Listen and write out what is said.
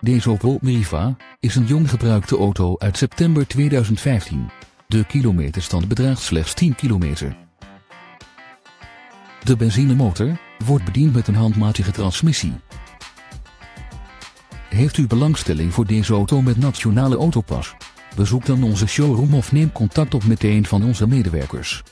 Deze Opel Meriva is een jong gebruikte auto uit september 2015. De kilometerstand bedraagt slechts 10 kilometer. De benzinemotor wordt bediend met een handmatige transmissie. Heeft u belangstelling voor deze auto met Nationale Autopas? Bezoek dan onze showroom of neem contact op met een van onze medewerkers.